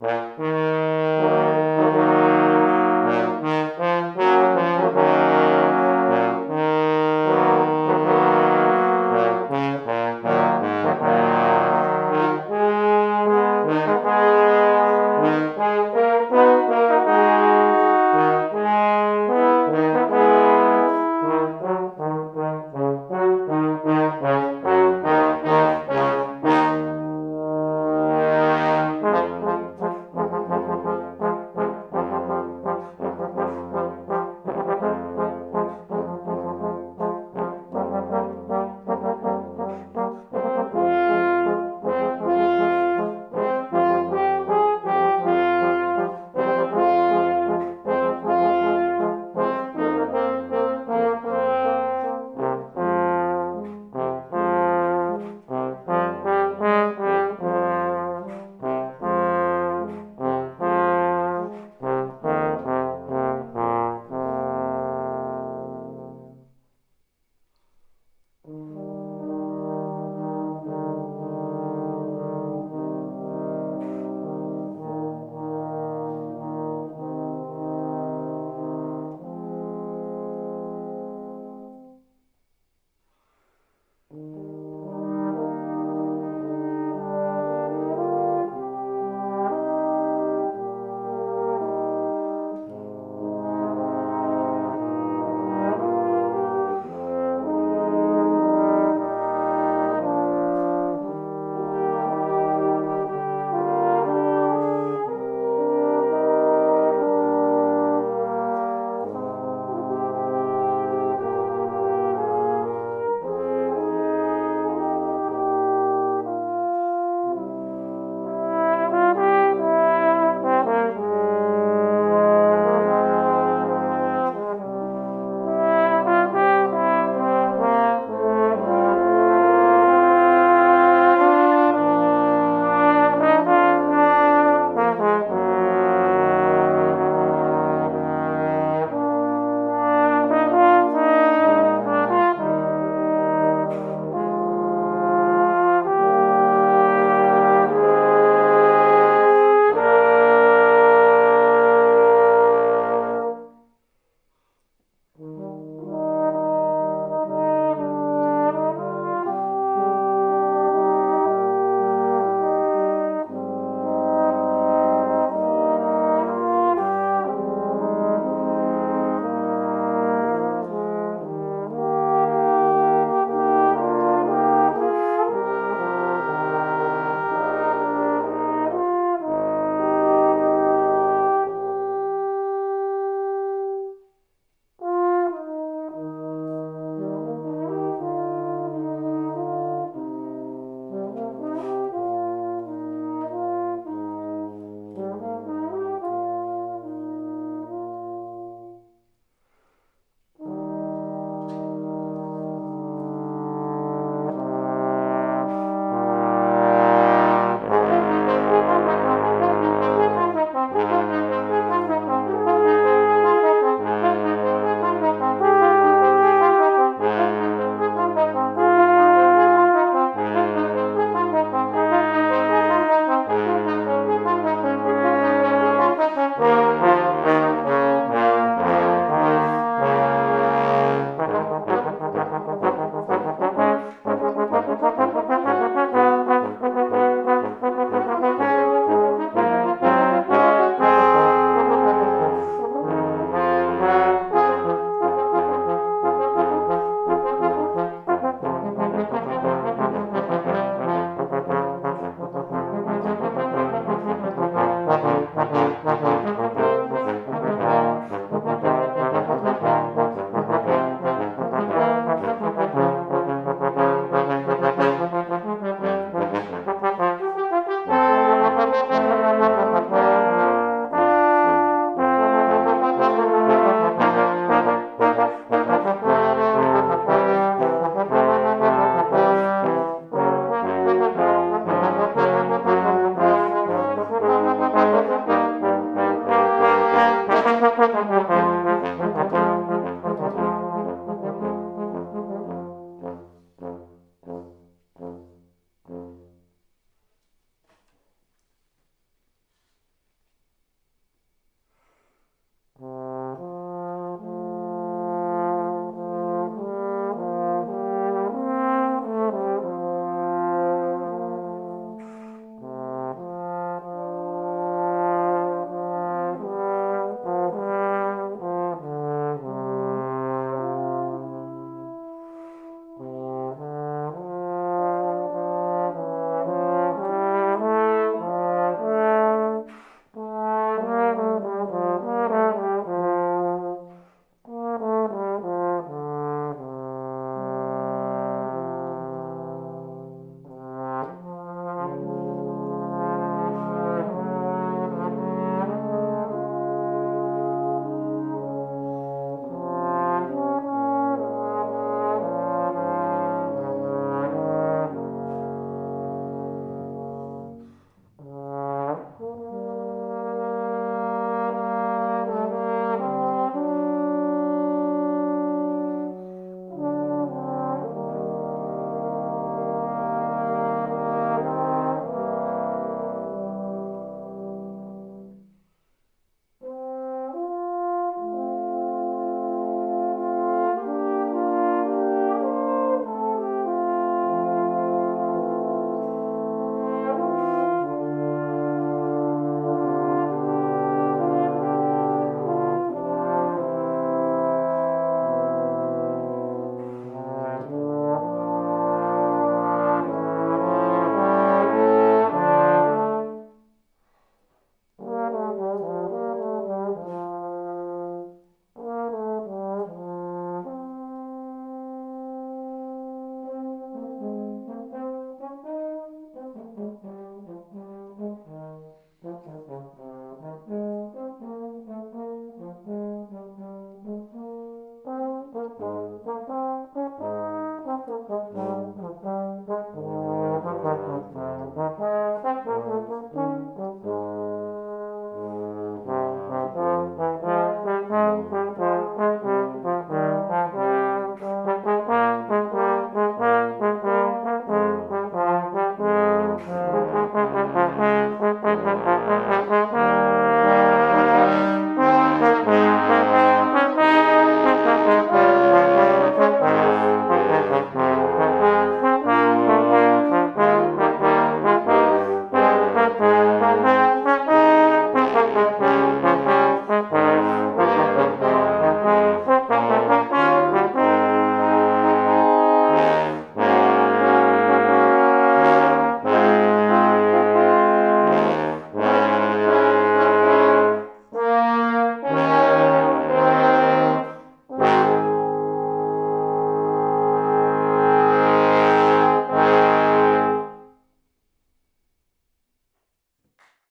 Bye.